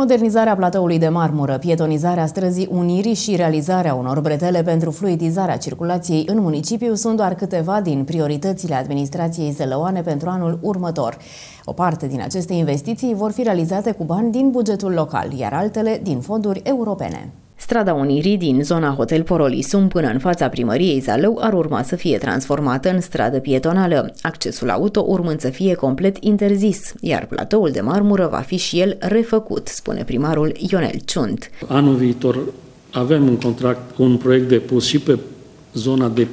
Modernizarea platoului de marmură, pietonizarea străzii Unirii și realizarea unor bretele pentru fluidizarea circulației în municipiu sunt doar câteva din prioritățile administrației zălăoane pentru anul următor. O parte din aceste investiții vor fi realizate cu bani din bugetul local, iar altele din fonduri europene. Strada Unirii din zona Hotel Porolisum până în fața primăriei Zalău ar urma să fie transformată în stradă pietonală, accesul auto urmând să fie complet interzis, iar platoul de marmură va fi și el refăcut, spune primarul Ionel Ciunt. Anul viitor avem un contract, un proiect depus și pe zona de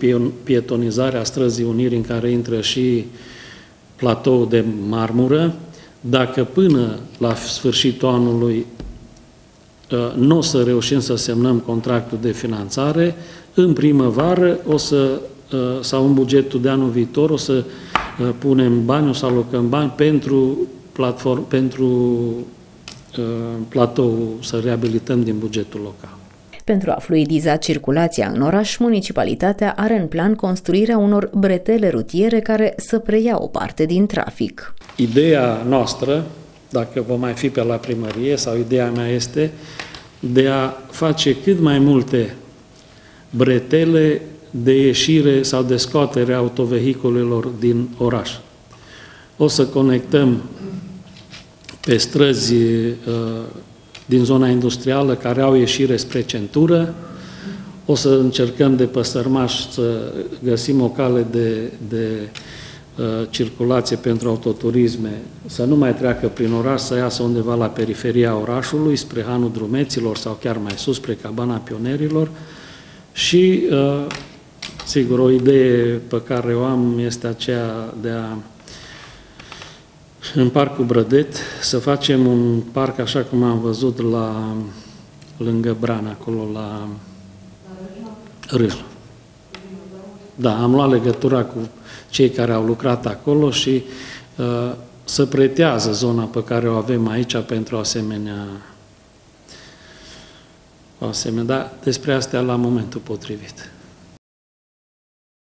pietonizare a străzii Unirii în care intră și platoul de marmură. Dacă până la sfârșitul anului Uh, nu o să reușim să semnăm contractul de finanțare, în primăvară o să, uh, sau în bugetul de anul viitor o să uh, punem bani, o să alocăm bani pentru, platform, pentru platou, să reabilităm din bugetul local. Pentru a fluidiza circulația în oraș, municipalitatea are în plan construirea unor bretele rutiere care să preia o parte din trafic. Ideea noastră dacă vom mai fi pe la primărie, sau ideea mea este de a face cât mai multe bretele de ieșire sau de scoatere a autovehiculelor din oraș. O să conectăm pe străzi uh, din zona industrială care au ieșire spre centură, o să încercăm de păsărmaș să găsim o cale de, de Uh, circulație pentru autoturisme să nu mai treacă prin oraș, să iasă undeva la periferia orașului, spre Hanul Drumeților sau chiar mai sus, spre Cabana Pionerilor și, uh, sigur, o idee pe care o am este aceea de a în Parcul Brădet să facem un parc așa cum am văzut la lângă Bran, acolo la Râș. Da, am luat legătura cu cei care au lucrat acolo și uh, să pretează zona pe care o avem aici pentru asemenea o asemenea, dar despre astea la momentul potrivit.